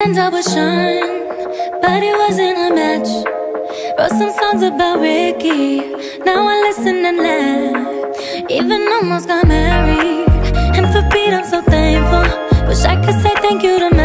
And I was Sean, but it wasn't a match. Wrote some songs about Ricky, now I listen and laugh. Even almost got married, and for Pete I'm so thankful. Wish I could say thank you to.